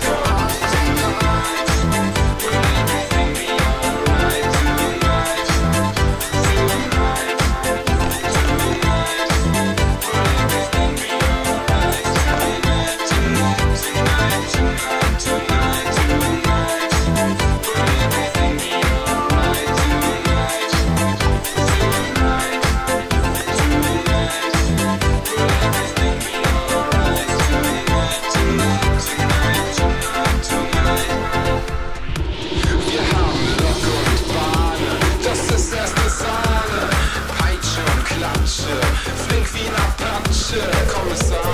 Let's go. side.